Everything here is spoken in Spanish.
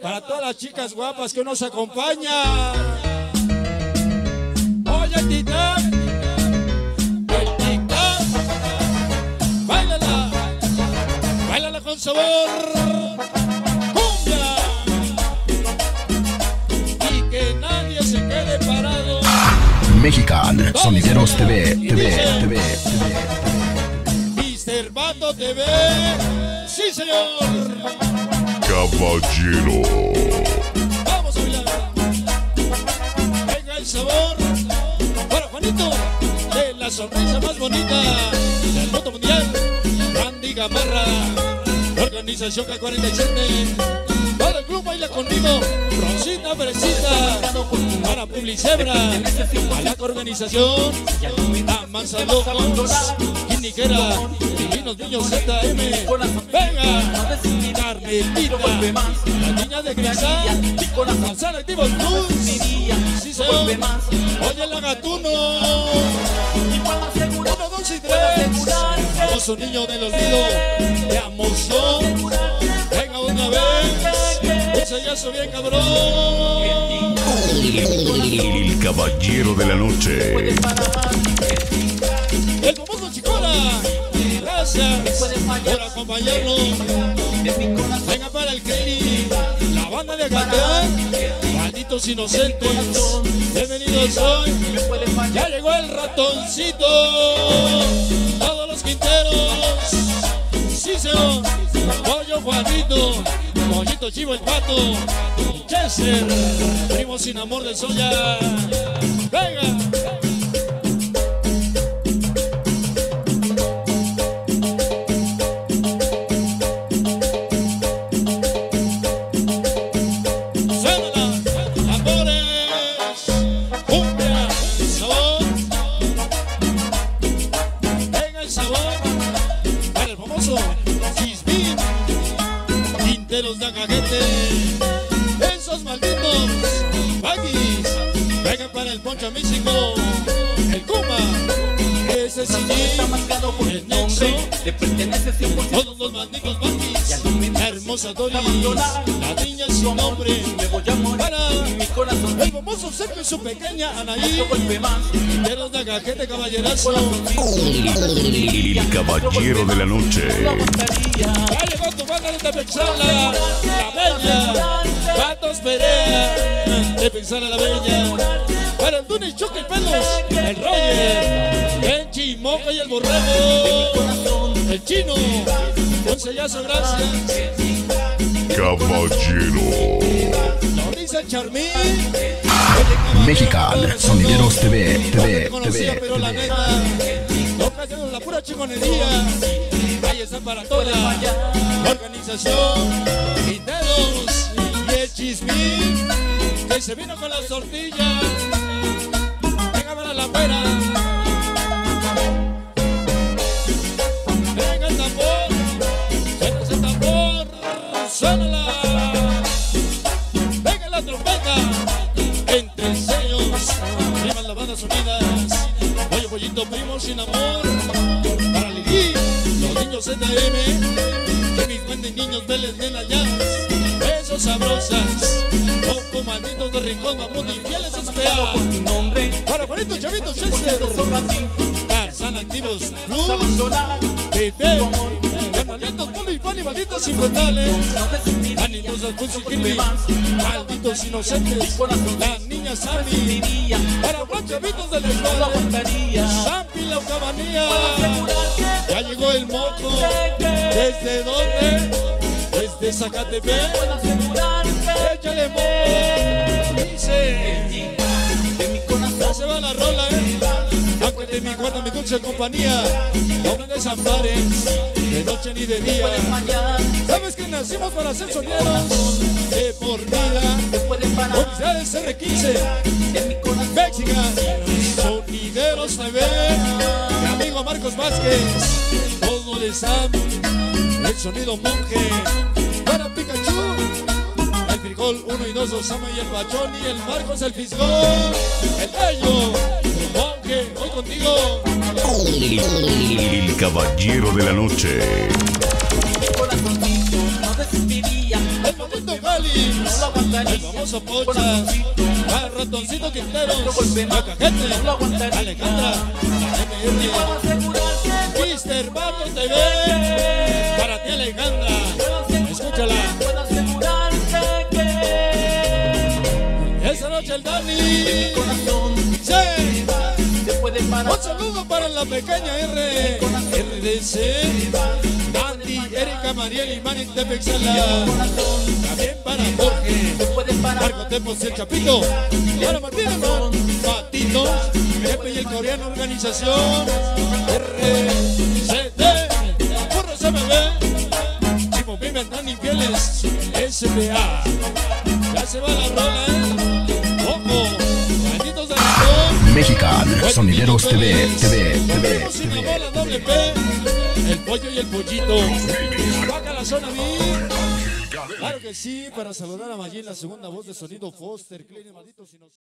Para todas las chicas guapas que nos acompañan. Oye, Titán. Báilala. Báilala con sabor. Cumbia. Y que nadie se quede parado. Mexican Sonideros TV, TV, TV, TV. Mr. Bato TV. Sí, señor. Caballero. Vamos a bailar. Venga el sabor. Para Juanito, de la sonrisa más bonita del mundo mundial. Randy Gamarra, organización K47. Todo el club baila conmigo. Rosita Perecita, para Publicebra, a la organización. Amansa Locos, Quiniquera, Divinos Niños ZM. Manzana Activos Plus. Sí, señor. Oye, la gatuno. Uno, dos y tres. Famoso niño del olvido, de emoción. Venga una vez. Ese ya soy bien cabrón. El caballero de la noche. El famoso Chicora. Gracias por acompañarnos. De Acatán, malditos inocentes, bienvenidos hoy. Ya llegó el ratoncito, todos los quinteros. Sí, Pollo Juanito, Pollito Chivo el Pato, Chester, primo sin amor de soya. Venga. Ese CD, el Nexo, todos los malditos Baggies, la hermosa Doris, la niña sin nombre, para el famoso Sergio y su pequeña Anaí, de Acajete, caballerazo. El caballero de la noche. De la bella, Patos Perea, Tepexala la bella, para Choque y Pelos, el Roger, Chimoca y el Borrego, el Chino, un sellazo, gracias, Caballero. Lorisa Charmín, Mexican Sonideros TV, TV, TV, pero la TV. neta, no la pura chingonería, ahí está para toda la organización, Quinteros y el Chismín, que se vino con las tortillas, venga para la fuera, unidas, oye pollito primo sin amor, para Lili, los niños ZM, que mis buenos niños Vélez bien allá, besos sabrosas, poco malditos de rincón, mamundo y fieles espera, para Juanito Chavito Chester, Tarzán Activos Plus, Pepe, Carnalitos, Poli y Pani, malditos infernales, Anitos del malditos inocentes, la niña Sammy, para los chavitos de la escuela, Sampi la Ucabanía, ya llegó el moco, ¿desde dónde? Desde Zacatepec, échale moco, dice, ya se va la rola, eh. De mi guarda, mi dulce compañía, no me desampares, de noche ni de día. Sabes que nacimos para ser soñeros de por vida. Oficiales R15, Mexican, Sonideros TV, mi amigo Marcos Vázquez, todo le sabe, el sonido monje, para Pikachu, el frijol 1 y 2, Osama y el Bachón y el Marcos el Fisgón, el bello, monje, hoy contigo. El caballero de la noche. El famoso Pocha, para Ratoncito Quinteros, la Cajete, Alejandra, Mister Papo TV, para ti Alejandra, escúchala. Esa noche el Dani, sí. Un saludo para la pequeña R, RDC, Andy, Erika, Mariel y Manny Tepexala. También para Jorge, Marco Tepos y el Chapito. Para Martín, hermano, Patito, Pepe y el coreano organización. RCD, Burro CMB, Chimo Pimentan y Pieles, SPA. Mexican Sonideros TV, TV, TV, el pollo y el pollito. Baja la zona. Claro que sí, para saludar a Mayín, la segunda voz de sonido Foster, Clean, malditos si nos-